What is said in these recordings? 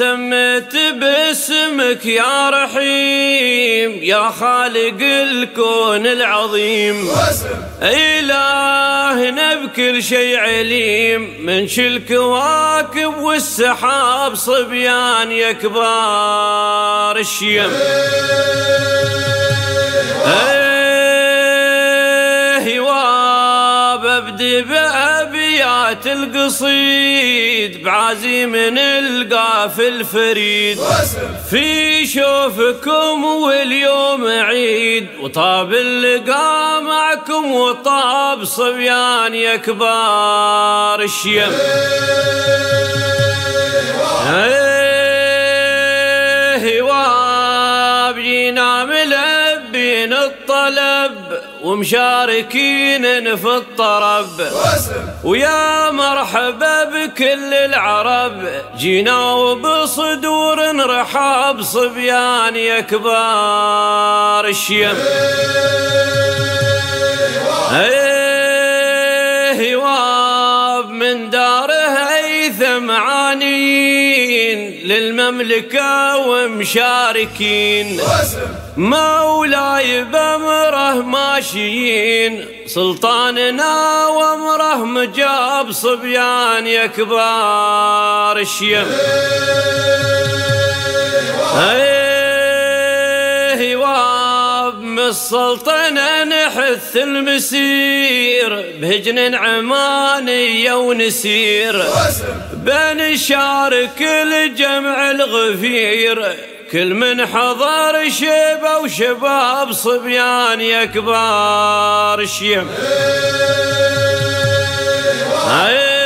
وسميت باسمك يا رحيم يا خالق الكون العظيم. إلهنا بكل شيء عليم من شل كواكب والسحاب صبيان يا كبار الشيم. ابدي بابيات القصيد بعزيم القاف الفريد في شوفكم واليوم عيد وطاب اللقاء معكم وطاب صبيان يا كبار الشيم إيه واب جينا ملبين الطلب ومشاركين في الطرب. ويا مرحبا بكل العرب. جينا وبصدور رحاب صبيان يا كبار الشيم هيثم عانين للمملكة ومشاركين. مولاي بأمره ماشيين. سلطاننا وأمره مجاب صبيان يا كبار الشيم من السلطنة نحث المسير. بهجن عمانية ونسير بنشارك الجمع الغفير كل من حضر شيبة وشباب صبيان يا كبار الشيم إيه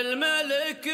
الملك